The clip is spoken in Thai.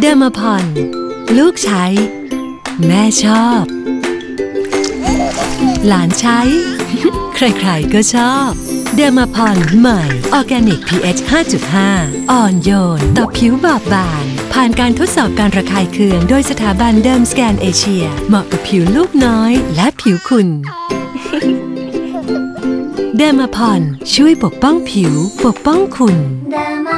เดอร์มาพอนลูกใช้ แม่ชอบ หลานใช้ ใครๆก็ชอบ เดอร์มาพอนใหม่ออร์แกนิก pH 5.5 อ่อนโยน ต่อผิวบอบบาง ผ่านการทดสอบการระคายเคือง โดยสถาบัน Dermscan Asia เหมาะกับผิวลูกน้อยและผิวคุณ เดอร์มาพอนช่วยปกป้องผิวปกป้องคุณ เดอร์มา